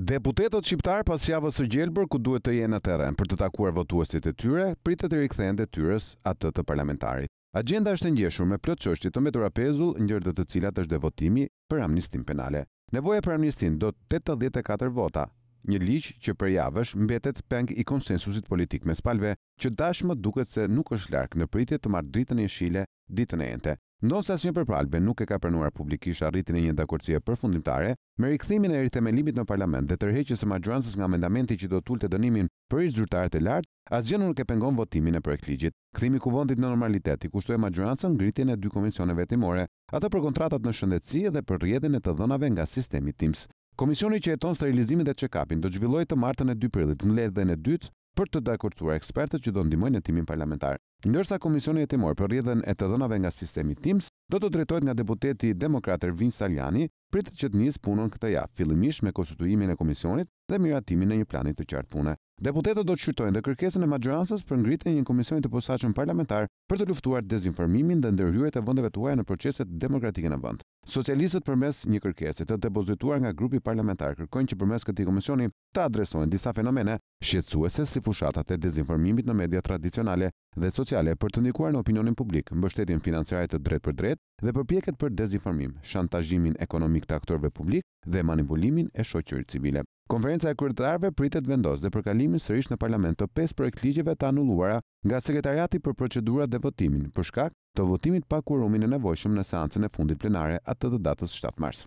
Deputetët shqiptarë pas javës së gjelbër ku duhet të jenë në terren për të takuar votuesit e tyre, pritet të rikthehen detyrës atë të parlamentarit. Axhenda është e ngjeshur me plot çështje të mbetura pezull një ndër të cilat është dhe votimi për amnistinë penale. Nevoja për amnistinë do tetëdhjetë e katër vota, një ligj që prej javësh mbetet peng i konsensusit politik mes palëve që tashmë duket se nuk është larg në pritje të të marrë dritën jeshile ditën e enjte. Ndonëse asnjë prej palëve nuk e ka pranuar publikisht arritjen e një dakordësie përfundimtare, me rikthimin e rithemelimit në Parlament dhe tërheqjes së maxhorancës nga amendamenti që do të ulte dënimin për ish-zyrtarët e lartë, asgjë nuk e pengon votimin e projektligjit. Kthimi i Kuvendit në normalitet i kushtoi maxhorancës ngritjen e dy komisioneve hetimore, atë për kontratat në shëndetësi dhe për rrjedhjen e të dhënave nga sistemi TIMS. Komisioni që heton sterilizimin dhe check-up-in do të zhvillojë të martën e dy prillit mbledhjen e dytë për të dakordësuar ekspertët që do ndihmojnë hetimin parlamentar. Ndërsa Komisioni Hetimor për rrjedhën e të dhënave nga sistemi TIMS do të drejtohet nga deputeti demokrat Ervin Salianji, pritet që të nisë punën këtë javë, fillimisht me konstituimin e komisionit dhe miratimin e një plani të qartë pune. Deputetët do të shqyrtojnë dhe kërkesën e maxhorancës për ngritjen e një komisioni të posaçëm parlamentar për të luftuar dezinformimin dhe ndërhyrjet e vendeve të huaja në proceset demokratike në vend. Socialistët përmes një kërkese të depozituar nga grupi parlamentar kërkojnë që përmes këtij komisioni të adresohen disa fenomene shqetësuese si fushatat e dezinformimit në mediat tradicionale dhe sociale për të ndikuar në opinionin publik, mbështetjen financiare të drejtpërdrejtë dhe përpjekjet për dezinformim, shantazhimin ekonomik të aktorëve publik, dhe manipulimin e shoqërisë civile. Konferenca e Kryetarëve pritet të vendosë dhe për kalimin sërish në Parlament të pesë projektligjeve të anulluara nga Sekretariati për Procedurat dhe Votimin për shkak të votimit pa kuorumin e nevojshëm në seancën e fundit plenare atë të datës shtatë mars.